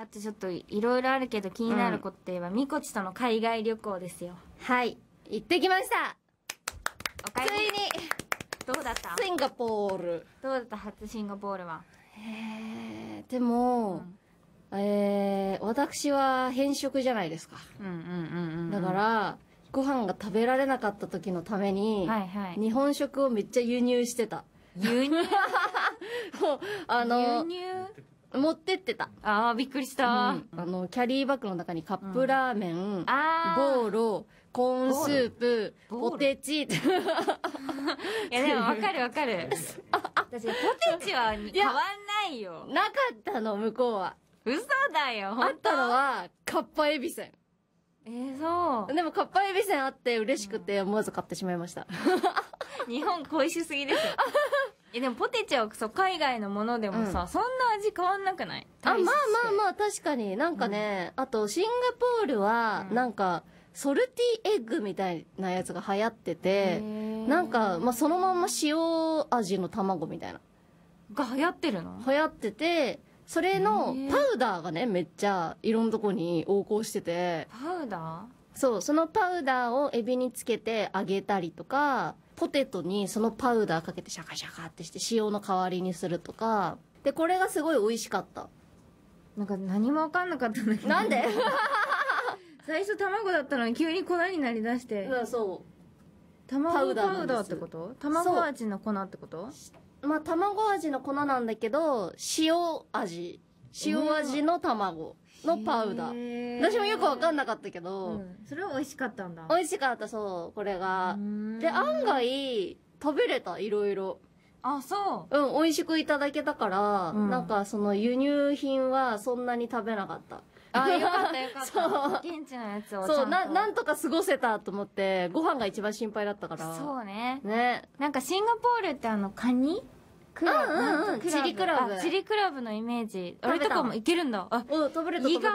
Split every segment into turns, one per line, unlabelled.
あとちょっといろいろあるけど気になることといえば、みこちとの海外旅行ですよ。
はい。行ってきました
お買い物
ついに、
どうだった？
シンガポール。
どうだった？初シンガポールは？
えー、でも、
うん
えー、私は偏食じゃないですか。
うんうんうんうん。
だか、ら、ご飯が食べられなかった時のために、
はいはい。
日本食をめっちゃ輸入してた。
輸入？
あの、
輸入？
持ってってた。
ああ、びっくりし
うん
た。
あの、キャリーバッグの中にカップラーメン、
ああ。
ボーロ、コーンスープ、ポテチ。
いやでもわかるわかる。私、ポテチは 変わんないよ。
なかったの、向こうは。
嘘だよ、
あったのは、カッパエビせん。
えー、そう。
でも、カッパエビせんあって嬉しくて、思わず買ってしまいました。
日本恋しすぎですよ。え、でもポテチはそう、海外のものでもさ、
うん。
そんな味変わんなくない？
あ、まあまあ
あ。
まあ、確かに。なんかね、あと、シンガポールは、
うん。
なんか、ソルティエッグみたいなやつが流行ってて、なんか、まあ、そのまんま塩味の卵みたいな。
が流行ってるの？
流行ってて、それのパウダーがね、めっちゃいろんなとこに横行してて、
パウダ
そう、そのパウダーをエビにつけて揚げたりとか、ポテトにそのパウダーかけてシャカシャカってして塩の代わりにするとか、で、これがすごい美味しかった。
ーなんか何もわかんなかったんだけど。
なんで？
最初卵だったのに急に粉になりだして。
うんそ
卵
パウダー
ってこと？卵味の粉ってこと？
う。まあ、卵味の粉なんだけど、塩味。塩味の卵のパウダー。
ー
私もよくわかんなかったけど、
うんそれは美味しかったんだ。
美味しかった、そう、これが。で、
で
案外、食べれた、いろいろ。
あ、そう。
うん、美味しくいただけたから、
うん
なんかその輸入品はそんなに食べなかった。
あ、よかったよかっ
そう
た。現地のやつを。
そう、な、なんとか過ごせたと思って、ご飯が一番心配だったから。
そうね。
ね。
なんかシンガポールってあの、カニ？クラブ
うんうんうん
なんか
チリクラブ
あチリクラブのイメージ。あれとかもいけるんだ。あ、
うん、食べれた
意外、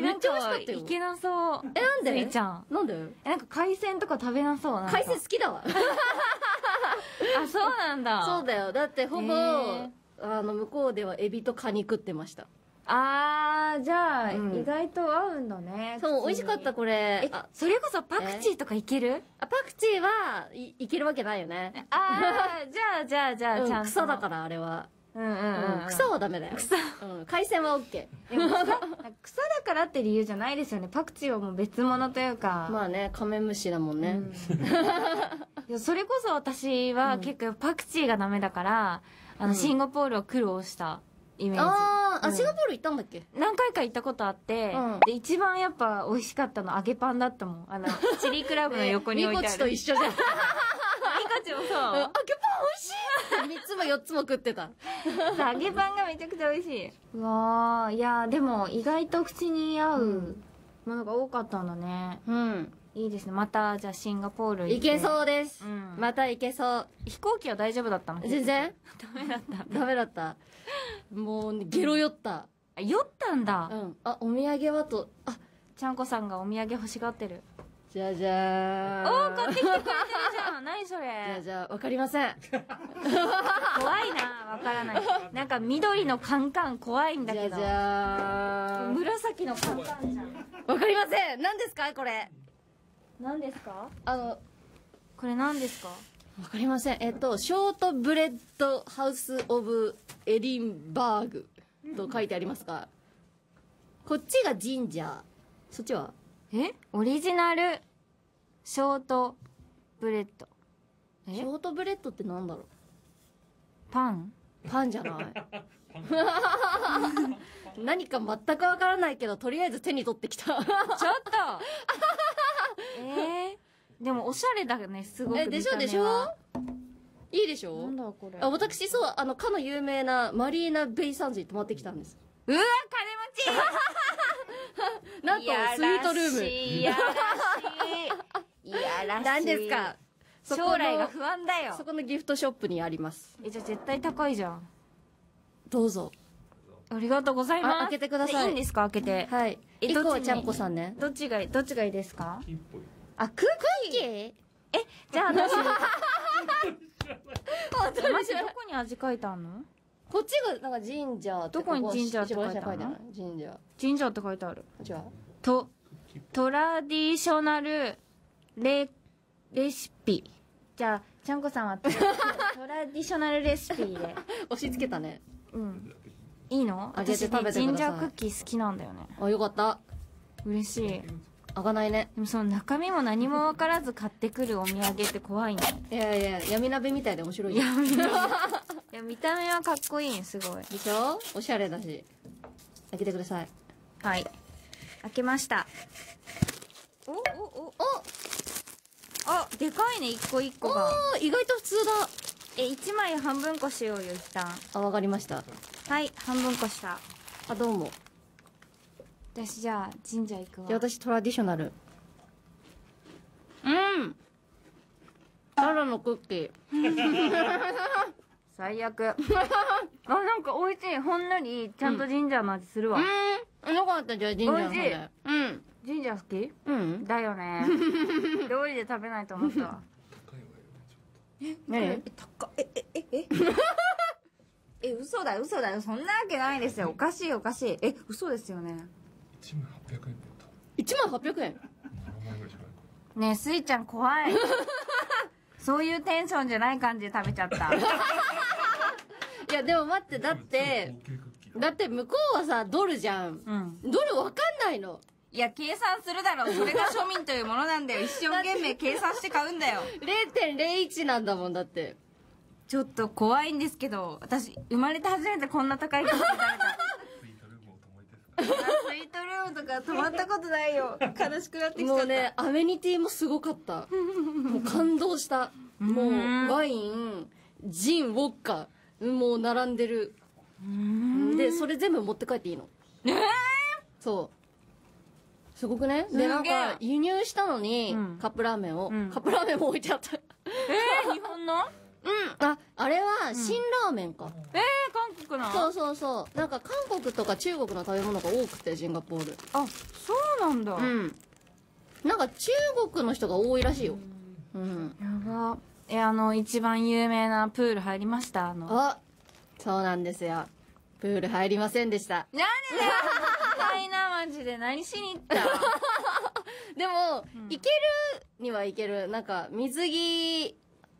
めっちゃ美味しかったよ。
いけなそう。
え、なんで？
スイちゃん。
なんで？
えなんか海鮮とか食べなそうな
海鮮好きだわ。
あ、そうなんだ。
そうだよ。だってほぼ、あの、向こうではエビとカニ食ってました。
あー、じゃあ、
うん
意外と合うんだね。
そう、美味しかった、これ
え。
あ、、
それこそパクチーとかいける？
あパクチーはい、いけるわけないよね。
あー、じゃあ、じゃあ、じゃあ、
うん
ちゃんと。
草だから、あれは。
うんうんうんうん。
草はダメだよ。
草。
うん、海鮮はオッケ
でも草草 だからって理由じゃないですよね。パクチーはもう別物というか。
ー。まあね、カメムシだもんね。
いやそれこそ私は結構パクチーがダメだから、あの、
うん
シンガポールは苦労したイメージ。
あシンガポール行ったんだっけ？
何回か行ったことあって、
うん
で、一番やっぱ美味しかったの揚げパンだったもん。あの、チリクラブの横に置いてある。
ミコチと一緒じゃん。
ミコチもそう。
揚げパン美味しい三つも四つも食ってた。
揚げパンがめちゃくちゃ美味しい。うわー、いやーでも意外と口に合うものが多かったんだね。
うん。
いいですね。また、じゃあシンガポール行って
いけそうです。
うん
またいけそう。
飛行機は大丈夫だったの？
全然？
ダメだった。
ダメだった。もう、ゲロ酔った。
あ酔ったんだ。
うん。あ、お土産はと、あ、
ちゃんこさんがお土産欲しがってる。
じゃじゃーん。
おー、買ってきてくれてるじゃん。何そ
じゃ
れ。
じゃわかりません。
怖いな。わからない。なんか緑のカンカン怖いんだけど
じゃじ。ゃーん。
紫のカンカンじゃん。
わかりません。何ですか？これ。
何ですか？
あの、
これ何ですか？
わかりません。えっと、ショートブレッドハウスオブエリンバーグと書いてありますが、こっちがジンジャー。そっちは？
え？オリジナルショートブレッド。え？
ショートブレッドってなんだろ
パン？
うパンじゃない。何か全くわからないけど、とりあえず手に取ってきた。
ちょっと えー、でもおしゃれだね、すごく
え、でしょ？でしょ？いいでしょ？
なんだこれ。
あ私、そう、あの、かの有名なマリーナ・ベイ・サンズに泊まってきたんです。
うわ、
なんと、
金持ち
スイートルーム。
いやらしい。いやらしい。
何ですか？
将来が不安だよ
そ。このギフトショップにあります。
え、じゃあ絶対高いじゃん。
どうぞ。
ありがとうございます。
あ開けてください
いいんですか？開けて。
はい。
えどっち
ちゃんこさんね。
どっちがいい、どっちがいいですか？あ、クッキー？
え
え、じゃあ私、マジ？どこに味書いてあんの？
ここっちがなんか神社
どこに神社って書いてあるの？
神社。
神社って書いてある？
こっちは
とトラディショナルレレシピ。じゃあちゃんこさんは トラディショナルレシピで。
押し付けたね。
うんいいの？
あげて
私ね
食べてください。
ジンジャークッキー好きなんだよね。
あよかった。
嬉しい。
開かないね。
でもその中身も何も分からず買ってくるお土産って怖いね。
いやいや闇鍋みたいで面白いよ。
いや見た目はかっこいいすごい。
でしょ？おしゃれだし。開けてください。
はい。開けました。おおお。
お！
あでかいね。一個一個が。
おー意外と普通だ。
え一枚半分こしようよ一旦
あわかりました
はい半分こした。
あどうも。
私じゃあ神社行くわ。
じゃあ私トラディショナル。
うん。
タラのクッキー。
最悪。あなんか美味しい。ほんのりちゃんとジンジャーの味するわ、
うん。よかったじゃあ神社の方うん。
ジンジャー好き？
うん。
だよね。料理で食べないと思った。わ
何
え高っええええ？え嘘だ嘘だよ。そんなわけないですよ。おかしいおかしい。え嘘ですよね。
1枚800円だった。
1万800円
？7万円ぐらいしかない。か
ねえスイちゃん怖い。そういうテンションじゃない感じで食べちゃった。
いやでも待ってだっ
ら
て
高級クッキー
だ。って向こうはさドルじゃん。
うん。
ドルわかんないの。
いや計算するだろそれが庶民というものなんだよ。一生懸命計算して買うんだよ。
0.01なんだもんだって
ちょっと怖いんですけど私生まれて初めてこんな高いクッキー食べた
スイートルーム
とか泊まったことないよ。悲しくなってきちゃった。
もうねアメニティもすごかった。もう感動した。もう
うん
ワインジンウォッカ。もう並んでる。でそれ全部持って帰っていいの。
えー？
そう。すごくね？でなんか輸入したのに、
うん。
カップラーメンを、
うん。
カップラーメンも置いてあった。
えー、日本の？
うん。ああれは辛ラーメンか、
えー、韓国の？
そうそうそう。なんか韓国とか中国の食べ物が多くてシンガポール。
あそうなんだ、
うん。なんか中国の人が多いらしいよ。うん。
やば。えあの一番有名なプール入りました？あの。
あそうなんですよ。プール入りませんでした。
なんでだよ。タイなマジで何しに行った？
でも、
うん。
行けるには行ける。なんか水着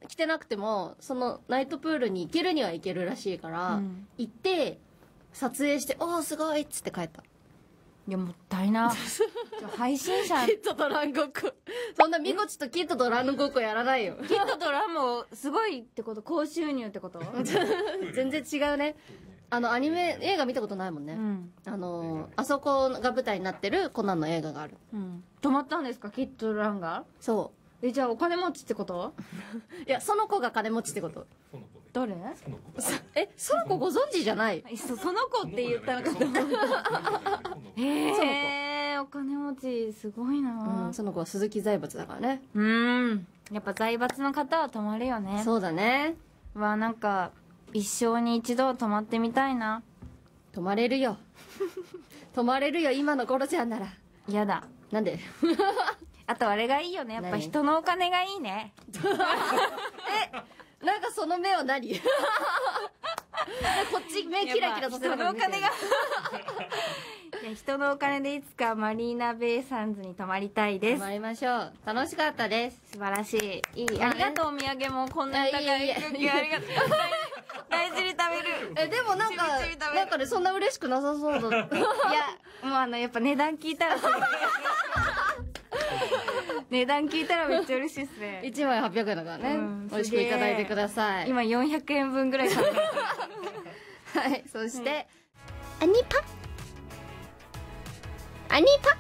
着てなくてもそのナイトプールに行けるには行けるらしいから、
うん。
行って撮影して「おおすごい!」っつって帰った。
いやもったいな。配信者。
キットとランごっこそんなみこちとキットとランごっこやらないよ。
キットとランもすごいってこと？高収入ってこと？
全然違うね。あのアニメ映画見たことないもんね、
うん。
あのあそこが舞台になってるコナンの映画がある。
うん。泊まったんですか？キットとランが？
そ
えじゃあお金持ちってこと？
う いやその子が金持ちってこと。
その子ね。
誰？
その子
えその子ご存知じゃない？
え そその子って言ったのかと思った。へえお金持ちすごい
うん
な
その子は鈴木財閥だからね。
うん。やっぱ財閥の方は泊まるよね。
そうだね。
わなんか一生に一度泊まってみたいな。
泊まれるよ。泊まれるよ今のコロちゃんなら。
やだ。
なんで？
あとあれがいいよね。やっぱ
何？
人のお金がいいね。
なんかその目は何？こっち目キラキラさせる
人のお金が。いや人のお金でいつかマリーナベイサンズに泊まりたいです。
泊まりましょう。楽しかったです。
素晴らしい。いい
ね
ありがとうお土産も。こんなに高い
あいえいえ
クッキーありがとう。大事に食べる。
えでもなんかなんかねそんな嬉しくなさそうだ。った
いやもうあのやっぱ値段聞いたら値段聞いたらめっちゃ嬉しいっすね。
1枚800円だからね、
うん
美味しくいただいてください。
今400円分ぐらい食べる
はいそして、アニパ？アニパ？